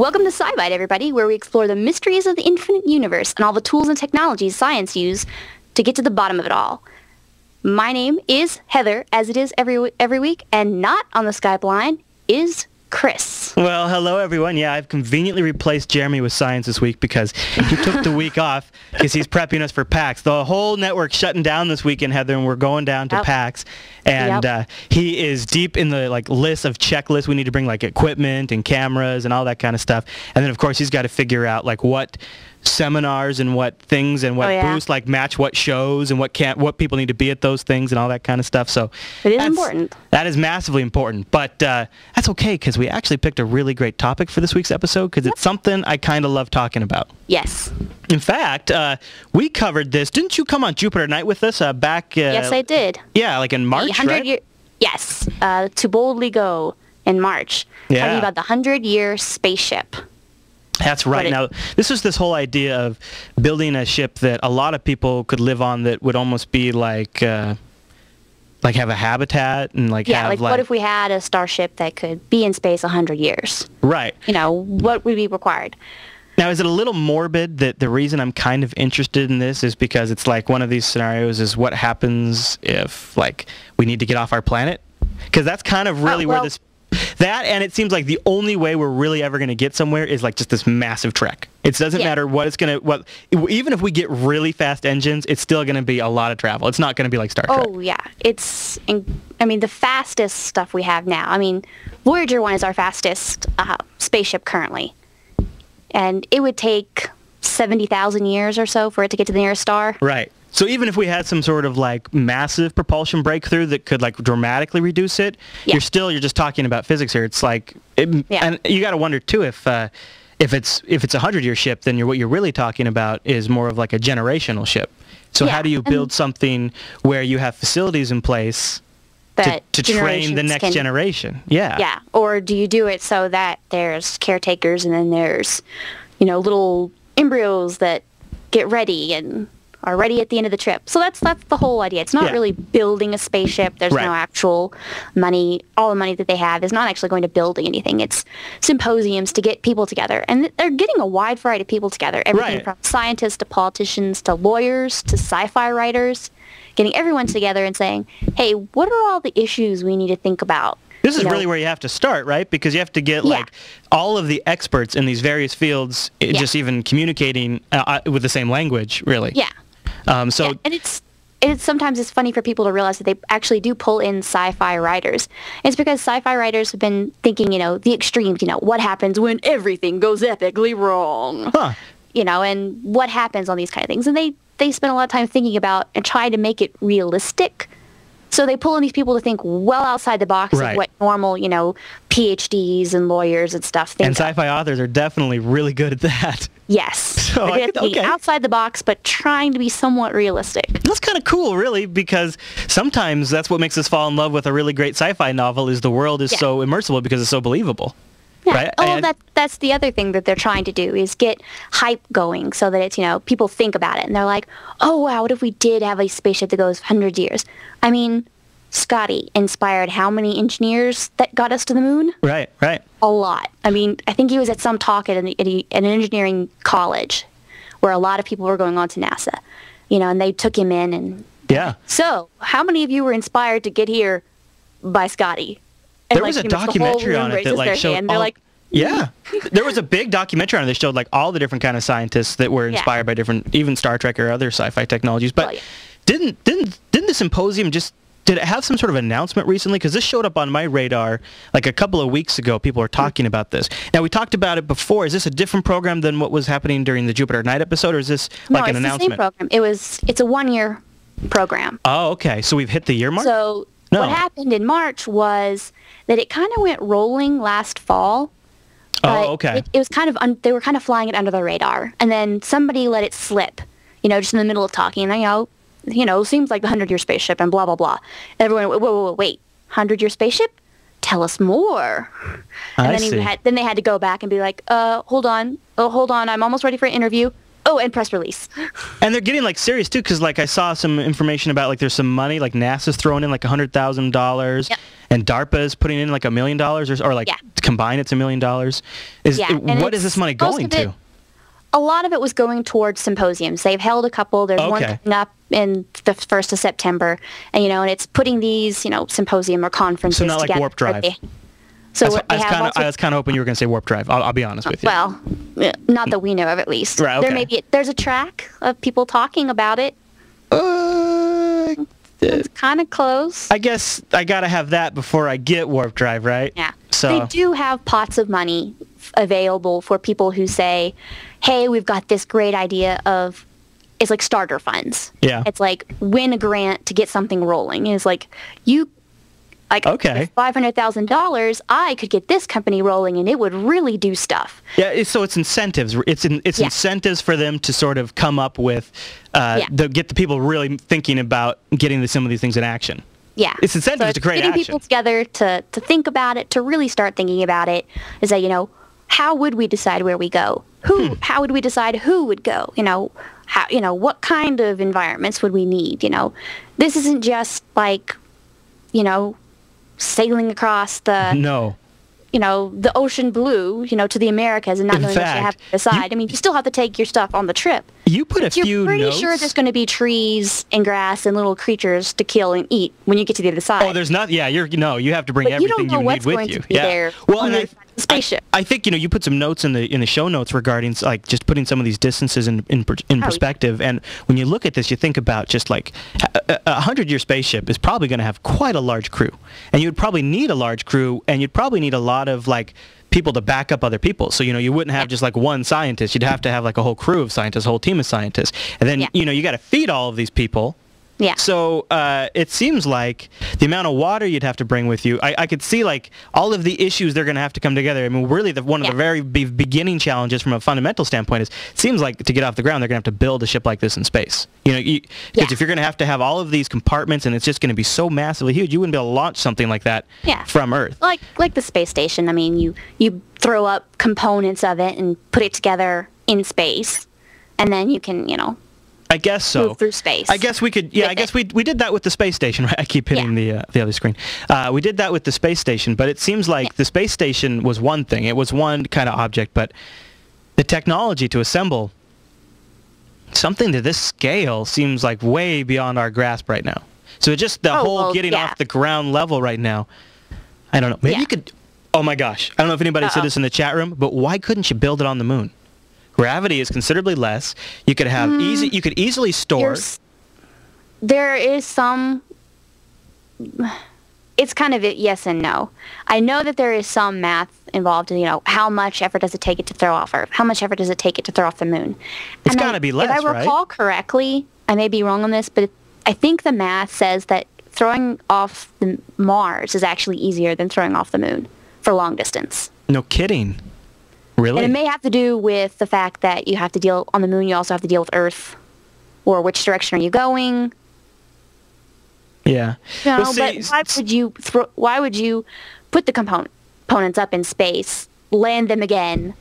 Welcome to SciByte, everybody, where we explore the mysteries of the infinite universe and all the tools and technologies science use to get to the bottom of it all. My name is Heather, as it is every every week, and not on the Skype line is Chris. Well, hello everyone. Yeah, I've conveniently replaced Jeremy with science this week because he took the week off because he's prepping us for PAX. The whole network's shutting down this weekend, Heather, and we're going down to Yep. PAX. And Yep. uh, he is deep in the like list of checklists. We need to bring like equipment and cameras and all that kind of stuff. And then of course he's got to figure out like what seminars and what things and what Oh, yeah. booths like match what shows and what can't what people need to be at those things and all that kind of stuff. So It is important. That is massively important, but uh, that's okay because we actually picked a really great topic for this week's episode because it's something I kind of love talking about. Yes. In fact, uh, we covered this. Didn't you come on Jupiter Night with us uh, back? Uh, yes, I did. Yeah, like in March, 100 right? year, yes, uh, to boldly go in March. Yeah. Talking about the 100-year spaceship. That's right. it- now, this is this whole idea of building a ship that a lot of people could live on that would almost be like, uh, like have a habitat and like Yeah, have like, what if we had a starship that could be in space 100 years? right. You know, what would be required? Now, is it a little morbid that the reason I'm kind of interested in this is because it's like one of these scenarios is what happens if like we need to get off our planet? Because that's kind of really where well- this that and it seems like the only way we're really ever going to get somewhere is like just this massive trek. It doesn't Yeah. matter what it's going to what even if we get really fast engines, it's still going to be a lot of travel. It's not going to be like Star Trek. Oh yeah, it's. I mean, the fastest stuff we have now. I mean, Voyager one is our fastest uh, spaceship currently, and it would take seventy thousand years or so for it to get to the nearest star. Right. So even if we had some sort of like massive propulsion breakthrough that could like dramatically reduce it, Yeah. you're still you're just talking about physics here. It's like, it, Yeah. and you got to wonder too if uh, if it's if it's a hundred year ship, then you're what you're really talking about is more of like a generational ship. So Yeah, how do you build something where you have facilities in place to, to train the next can- generation? Yeah. Yeah, or do you do it so that there's caretakers and then there's, you know, little embryos that get ready and are ready at the end of the trip. So that's that's the whole idea. It's not Yeah. really building a spaceship. There's Right. no actual money. All the money that they have is not actually going to building anything. It's symposiums to get people together, and they're getting a wide variety of people together. Everything Right. from scientists to politicians to lawyers to sci-fi writers, getting everyone together and saying, "Hey, what are all the issues we need to think about?" This is You know, really where you have to start, right? Because you have to get Yeah. like all of the experts in these various fields, eh, Yeah. just even communicating uh, uh, with the same language, really. Yeah. Um, so Yeah, and it's it's sometimes it's funny for people to realize that they actually do pull in sci-fi writers. It's because sci-fi writers have been thinking, you know, the extremes. You know, what happens when everything goes epically wrong? Huh. You know, and what happens on these kind of things, and they they spend a lot of time thinking about and trying to make it realistic. So they pull in these people to think well outside the box Right. of what normal, you know, PhDs and lawyers and stuff. And sci-fi authors are definitely really good at that. yes, So They're I good at could- thinking okay. outside the box, but trying to be somewhat realistic. That's kind of cool, really, because sometimes that's what makes us fall in love with a really great sci-fi novel is the world is Yeah. so immersible because it's so believable. Yeah. Right? Oh, that that's the other thing that they're trying to do is get hype going so that it's you know people think about it and they're like, oh wow, what if we did have a spaceship that goes hundred years? I mean, Scotty inspired how many engineers that got us to the moon? Right, right. A lot. I mean, I think he was at some talk at an, at an engineering college where a lot of people were going on to NASA, you know, and they took him in and Yeah. so how many of you were inspired to get here by Scotty? And, There was a documentary on it that like showed hand. They're all- like, Yeah. there was a big documentary on it that showed like all the different kind of scientists that were Yeah. inspired by different even Star Trek or other sci-fi technologies. But Well, yeah. didn't didn't didn't the symposium just did it have some sort of announcement recently? Because this showed up on my radar like a couple of weeks ago. People were talking about this. Now we talked about it before. Is this a different program than what was happening during the Jupiter Night episode, or is this like no, an it's announcement? the same program. It was it's a one year program. Oh, okay. So we've hit the year mark. So No. what happened in March was that it kind of went rolling last fall. oh, okay. It, it was kind of un, they were kind of flying it under the radar, and then somebody let it slip. You know, just in the middle of talking, and you know, you know, seems like the hundred year spaceship and blah blah blah. Everyone, wait, wait, wait, wait, hundred year spaceship? Tell us more. And I then see. had then they had to go back and be like, uh, hold on, oh, hold on, I'm almost ready for an interview. Oh, and press release. And they're getting like serious too, because like I saw some information about like there's some money, like NASA's throwing in like a hundred thousand dollars, Yep. and DARPA's putting in like a million dollars, or or like Yeah. combined it's a million dollars. Is Yeah, and what is this money going it- to? A lot of it was going towards symposiums. They've held a couple. There's one coming up in the first of September, and you know, and it's putting these, you know, symposium or conferences So not like. Warp Drive. They- So I was, they have kind of of- I was kind of hoping you were going to say warp drive. I'll, I'll be honest with you. well, not that we know of, at least. Right, Okay. There may be. There's a track of people talking about it. Uh, It's kind of close. I guess I gotta have that before I get warp drive, right? Yeah. So They do have pots of money f- available for people who say, hey, we've got this great idea of, it's like starter funds. Yeah. It's like win a grant to get something rolling. It's like you, like Okay. with $500,000, I could get this company rolling and it would really do stuff. Yeah, it's, so it's incentives. It's in, it's Yeah. incentives for them to sort of come up with, uh, Yeah. the, get the people really thinking about getting the, some of these things in action. Yeah. It's incentives so to create getting action. people together to, to think about it, to really start thinking about it, is that, you know, how would we decide where we go? Who, Hmm. how would we decide who would go? You know, how, you know, what kind of environments would we need? You know, this isn't just like, you know, sailing across the, No. you know, the ocean blue, you know, to the Americas and not In knowing what you have to decide. you- I mean, you still have to take your stuff on the trip. You put a few You're pretty notes. sure there's going to be trees and grass and little creatures to kill and eat when you get to the other side. Oh, there's not. Yeah, you're no. You have to bring But you don't know need what's with going you. to be yeah. there well, and the I, other side of the spaceship. I, I think you know you put some notes in the in the show notes regarding like just putting some of these distances in in, in Oh, yeah. perspective. And when you look at this, you think about just like a- a hundred year spaceship is probably going to have quite a large crew, and you'd probably need a large crew, and you'd probably need a lot of like people to back up other people. So you know you wouldn't have just like one scientist. You'd have to have like a whole crew of scientists, a whole team of scientists, and then Yeah. you know you got to feed all of these people. Yeah. So uh, it seems like the amount of water you'd have to bring with you, I, I could see like all of the issues they're going to have to come together. I mean, really, the, one of Yeah. the very be- beginning challenges from a fundamental standpoint is it seems like to get off the ground, they're going to have to build a ship like this in space. You know, because Yeah. if you're going to have to have all of these compartments and it's just going to be so massively huge, you wouldn't be able to launch something like that Yeah. from Earth. like like the space station. I mean, you you throw up components of it and put it together in space, and then you can you know I guess so. move through space. I guess we could. Yeah, I guess it. we we did that with the space station. Right? I keep hitting Yeah. the uh, the other screen. Uh, we did that with the space station, but it seems like Yeah. the space station was one thing. It was one kind of object, but the technology to assemble something to this scale seems like way beyond our grasp right now. So just the Oh, whole well, getting yeah. off the ground level right now. I don't know. Maybe you could. Oh my gosh! I don't know if anybody said Uh-oh. this in the chat room, but why couldn't you build it on the moon? Gravity is considerably less. You could have mm-hmm. easy. You could easily store. There is some. It's kind of a yes and no. I know that there is some math involved in you know how much effort does it take it to throw off Earth? How much effort does it take it to throw off the moon? It's I- gotta be less, If I right? recall correctly, I may be wrong on this, but I think the math says that throwing off the Mars is actually easier than throwing off the moon for long distance. No kidding. Really? And it may have to do with the fact that you have to deal on the moon. You also have to deal with Earth, or which direction are you going? yeah. Know, Well, see, but why would you throw? Why would you put the component components up in space, land them again,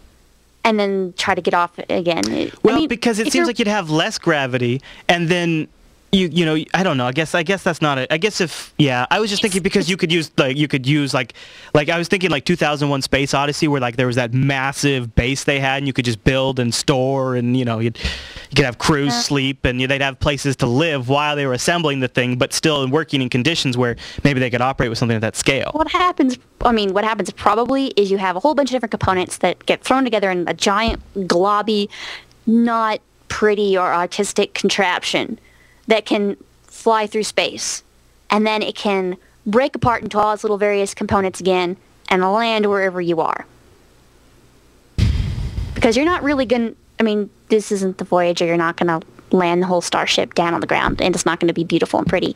and then try to get off again? It- I well, mean, because it seems like you'd have less gravity, and then you you know I don't know. I guess I guess that's not it. I guess if yeah, I was just thinking because you could use like you could use like like I was thinking like 2001 Space Odyssey where like there was that massive base they had and you could just build and store and you know you'd you could have crews Yeah. sleep and they'd have places to live while they were assembling the thing, but still working in conditions where maybe they could operate with something at that scale. what happens? I mean, what happens probably is you have a whole bunch of different components that get thrown together in a giant, globby, not pretty or artistic contraption that can fly through space, and then it can break apart into all its little various components again and land wherever you are. Because you're not really going. to I mean, this isn't the Voyager. You're not going to land the whole starship down on the ground, and it's not going to be beautiful and pretty.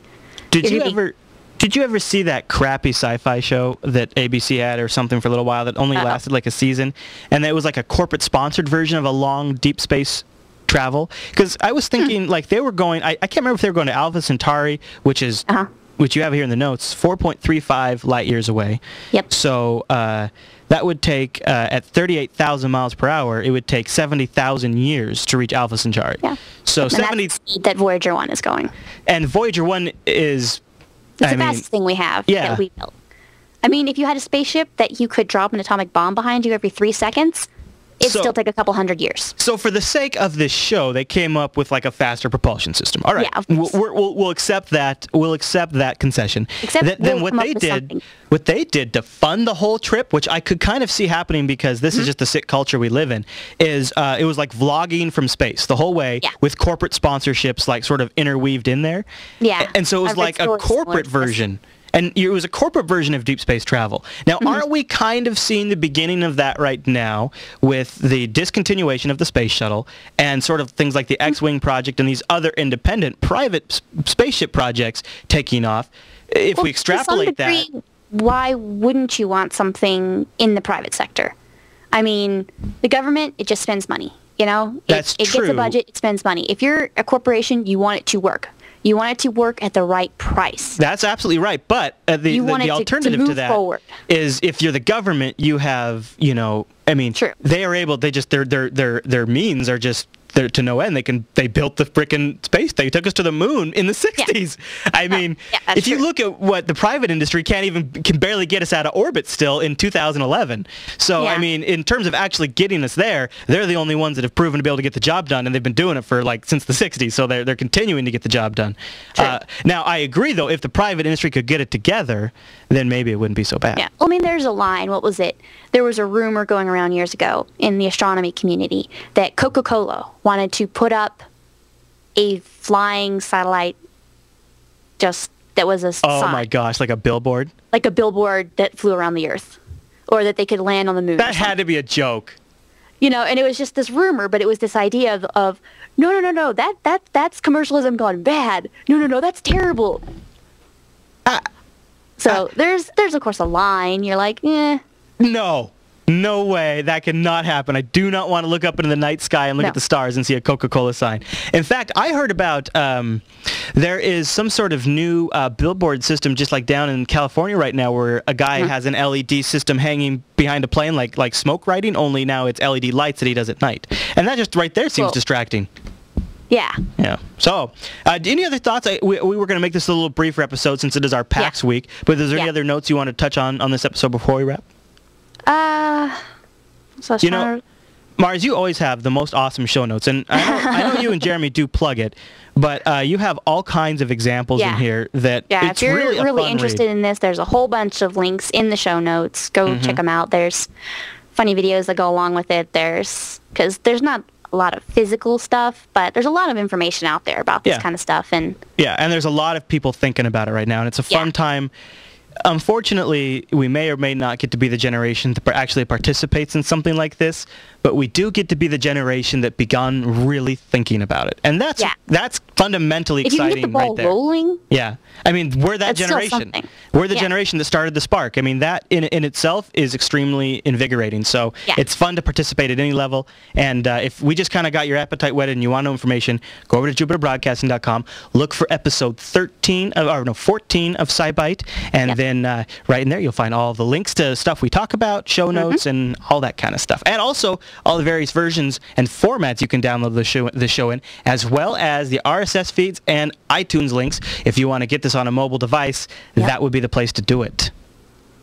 Did You're you gonna be- ever did you ever see that crappy sci-fi show that ABC had or something for a little while that only Uh-oh. lasted like a season and it was like a corporate sponsored version of a long deep space travel because I Hmm. was thinking like they were going I, I can't remember if they were going to Alpha Centauri which is Uh-huh. which you have here in the notes, 4.35 light years away. Yep. So uh, that would take, uh, at 38,000 miles per hour, it would take 70,000 years to reach Alpha Centauri. Yeah. So and 70, that's the speed that Voyager 1 is going. and Voyager 1 is, It's I the mean, fastest thing we have yeah. that we built. I mean, if you had a spaceship that you could drop an atomic bomb behind you every three seconds, it'd So- still take a couple hundred years. So for the sake of this show, they came up with like a faster propulsion system. All right, Yeah, we'll, we'll, we'll accept that. We'll accept that concession. Except Th- then we'll what they did, something. what they did to fund the whole trip, which I could kind of see happening because this Mm-hmm. is just the sick culture we live in, is uh, it was like vlogging from space the whole way Yeah. with corporate sponsorships like sort of interweaved in there. Yeah, A- and so it was I've like a corporate this. And it was a corporate version of deep space travel. Now, Mm-hmm. aren't we kind of seeing the beginning of that right now with the discontinuation of the space shuttle and sort of things like the Mm-hmm. X-Wing project and these other independent private s- spaceship projects taking off? If Well, we extrapolate that, why wouldn't you want something in the private sector? I mean, the government, it just spends money. You know, it, That's it gets true. a budget, it spends money. If you're a corporation, you want it to work. You want it to work at the right price. That's absolutely right. But uh, the, You the, want the it to- to alternative to, that forward. is if you're the government, you have, you know, I mean, True. they are able, they just, their, their, their, their means are just, they're to no end. They can, they built the frickin' space. They took us to the moon in the 60s. I mean, yeah, if you look at what the private industry can't even, can barely get us out of orbit still in 2011. So, I mean, in terms of actually getting us there, they're the only ones that have proven to be able to get the job done, and they've been doing it for like since the 60s. So they're, they're continuing to get the job done. True. Uh, now, I agree, though, if the private industry could get it together, then maybe it wouldn't be so bad. Yeah. I mean, there's a line. What was it? There was a rumor going around years ago in the astronomy community that Coca-Cola wanted to put up a flying satellite just that was a Oh sign, my gosh, like a billboard? like a billboard that flew around the earth or that they could land on the moon. That had to be a joke. you know, and it was just this rumor, but it was this idea of, of no, no, no, no, that that that's commercialism gone bad. No, no, no, that's terrible. Ah. so there's there's of course a line. You're like, eh, No. No way. That cannot happen. I do not want to look up into the night sky and look No. at the stars and see a Coca-Cola sign. In fact, I heard about um, there is some sort of new uh, billboard system just like down in California right now where a guy Mm-hmm. has an LED system hanging behind a plane like like smoke writing, only now it's LED lights that he does at night. And that just right there seems Cool. distracting. yeah. Yeah. So, uh, any other thoughts? I, we, we were going to make this a little briefer episode since it is our PAX Yeah. week. But is there any other notes you want to touch on on this episode before we wrap? Uh, so You know, Mars, you always have the most awesome show notes, and I know, I know you and Jeremy do plug it, but uh, you have all kinds of examples in here that yeah, it's if you're really, really, interested read. in this, there's a whole bunch of links in the show notes. Go Mm-hmm. check them out. There's funny videos that go along with it. There's because there's not a lot of physical stuff, but there's a lot of information out there about this Yeah. kind of stuff. And Yeah, and there's a lot of people thinking about it right now, and it's a fun Yeah. time. Unfortunately, we may or may not get to be the generation that actually participates in something like this, but we do get to be the generation that begun really thinking about it, and that's Yeah. that's fundamentally if you exciting get the ball right there. rolling, Yeah, I mean, we're that generation. We're the Yeah. generation that started the spark. I mean, that in in itself is extremely invigorating. So Yeah. it's fun to participate at any level. And uh, if we just kind of got your appetite whetted and you want no information, go over to JupiterBroadcasting.com, look for episode 13 of, or no 14 of SciByte, and Yep. then uh, right in there you'll find all the links to stuff we talk about, show Mm-hmm. notes, and all that kind of stuff. And also all the various versions and formats you can download the show the show in, as well as the RSS feeds and iTunes links. If you want to get this on a mobile device, Yep. that would be the place to do it.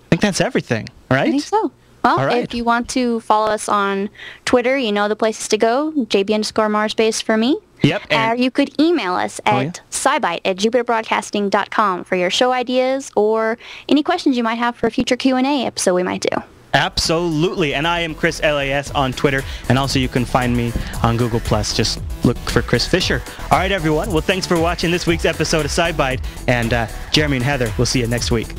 I think that's everything, right? I think so. Well, right. if you want to follow us on Twitter, you know the places to go. JB underscore Marsbase for me. Yep, Or and- you could email us at Oh, at scibyte at jupiterbroadcasting.com for your show ideas or any questions you might have for a future Q&A episode we might do. Absolutely. And I am Chris LAS on Twitter. And also you can find me on Google Plus. Just look for Chris Fisher. All right, everyone. Well, thanks for watching this week's episode of SciByte. And uh, Jeremy and Heather, we'll see you next week.